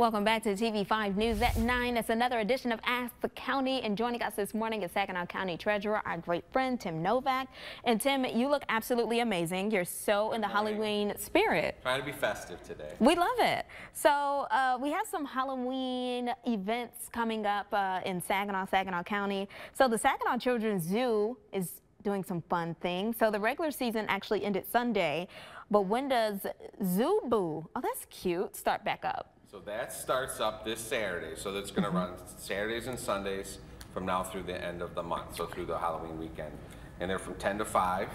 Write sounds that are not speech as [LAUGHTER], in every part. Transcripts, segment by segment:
Welcome back to TV5 News at 9. It's another edition of Ask the County. And joining us this morning is Saginaw County Treasurer, our great friend, Tim Novak. And Tim, you look absolutely amazing. You're so in the Halloween spirit. Trying to be festive today. We love it. So uh, we have some Halloween events coming up uh, in Saginaw, Saginaw County. So the Saginaw Children's Zoo is doing some fun things. So the regular season actually ended Sunday. But when does Zoo Boo, oh, that's cute, start back up? So that starts up this Saturday. So that's going to run mm-hmm. Saturdays and Sundays from now through the end of the month, so through the Halloween weekend. And they're from 10 to 5.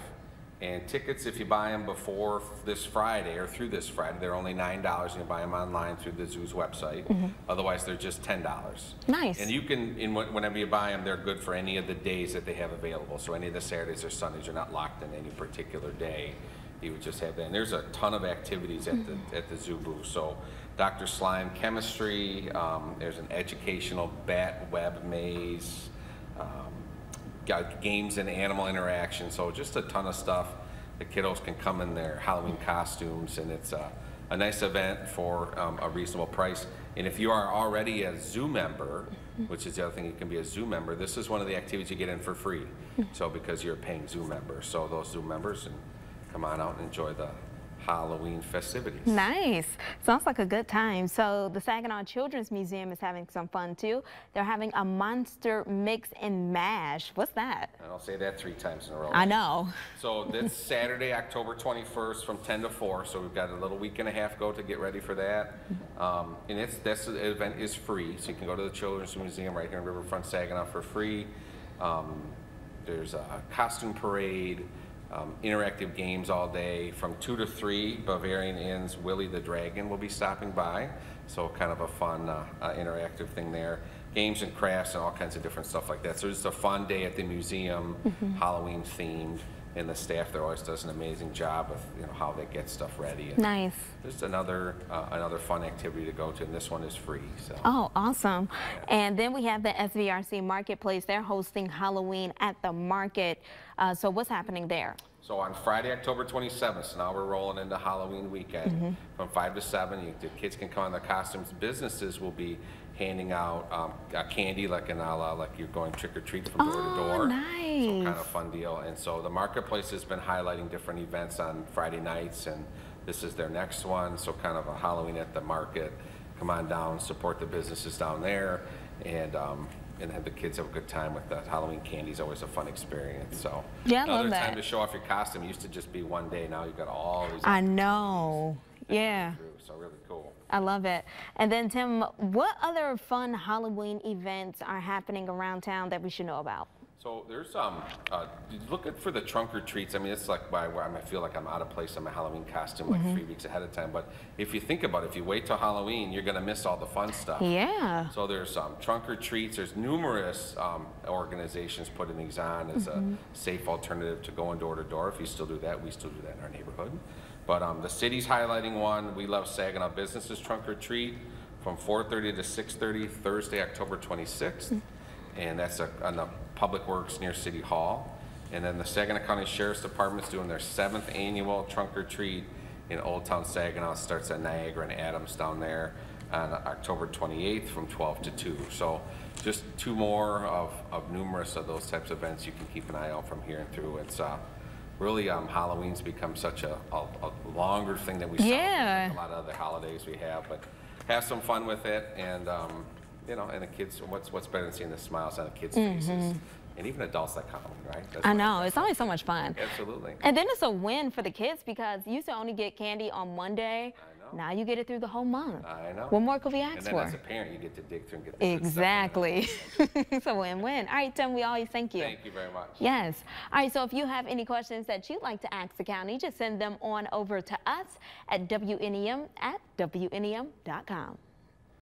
And tickets, if you buy them before this Friday or through this Friday, they're only $9. You can buy them online through the zoo's website. Mm-hmm. Otherwise, they're just $10. Nice. And you can, in whenever you buy them, they're good for any of the days that they have available. So any of the Saturdays or Sundays, you're not locked in any particular day. You would just have that. And there's a ton of activities at the, at the Zoo Boo. So Dr. Slime Chemistry, um, there's an educational bat web maze, um, got games and animal interaction. So just a ton of stuff. The kiddos can come in their Halloween costumes, and it's a, a nice event for um, a reasonable price. And if you are already a zoo member, which is the other thing, you can be a zoo member. This is one of the activities you get in for free. So because you're a paying zoo member, so those zoo members and come on out and enjoy the Halloween festivities. Nice. Sounds like a good time. So the Saginaw Children's Museum is having some fun too. They're having a monster mix and mash. What's that? And I'll say that three times in a row. I know. So this [LAUGHS] Saturday, October 21st, from 10 to 4. So we've got a little week and a half go to get ready for that. Um, and it's this event is free, so you can go to the Children's Museum right here in Riverfront Saginaw for free. Um, there's a costume parade, um, interactive games all day from 2 to 3. Bavarian Inn's Willie the Dragon will be stopping by, so kind of a fun uh, uh, interactive thing there. Games and crafts and all kinds of different stuff like that. So it's a fun day at the museum, Halloween themed, and the staff there always does an amazing job of you know how they get stuff ready. And Nice. Just another uh, another fun activity to go to, and this one is free. So. Oh, awesome. And then we have the SVRC Marketplace. They're hosting Halloween at the market. Uh, so what's happening there? So on Friday, October 27th, so now we're rolling into Halloween weekend from 5 to 7. You, the kids can come in their costumes. Businesses will be handing out um, candy like an a la, like you're going trick or treat from door to Oh, door. So nice. kind of fun deal. And so the marketplace has been highlighting different events on Friday nights, and this is their next one. So kind of a Halloween at the market. Come on down, support the businesses down there, and um, and have the kids have a good time with that. Halloween candy is always a fun experience. So Yeah, I love another that. time to show off your costume. Used to just be one day. Now you've got all these. I know. Yeah. So really cool. I love it. And then, Tim, what other fun Halloween events are happening around town that we should know about? So there's um, uh, looking for the trunk or treats. I mean, it's like why I feel like I'm out of place in my Halloween costume like three weeks ahead of time. But if you think about it, if you wait till Halloween, you're gonna miss all the fun stuff. Yeah. So there's um, trunk or treats. There's numerous um, organizations putting these on as a safe alternative to going door to door. If you still do that, we still do that in our neighborhood. But um, the city's highlighting one. We love Saginaw Businesses Trunk or Treat from 4:30 to 6:30 Thursday, October 26th, and that's a, on the Public Works near City Hall. And then the Saginaw County Sheriff's Department's doing their seventh annual trunk or treat in Old Town Saginaw. It starts at Niagara and Adams down there on October 28th from 12 to 2. So just two more of, of numerous of those types of events you can keep an eye out from here and through. It's uh, really um, Halloween's become such a, a, a longer thing that we celebrate Yeah. than a lot of other holidays we have. But have some fun with it, and um, you know, and the kids. What's what's better than seeing the smiles on the kids' faces, and even adults like Halloween, right? That's Mm-hmm. I know. It's always so much fun. Absolutely. And then it's a win for the kids because you used to only get candy on Monday. I know. Now you get it through the whole month. I know. What more could we ask And then for? as a parent, you get to dig through and get the. Exactly. [LAUGHS] it's a win-win. All right, Tim, we always thank you. Thank you very much. Yes. All right, so if you have any questions that you'd like to ask the county, just send them on over to us at WNEM at WNEM.com.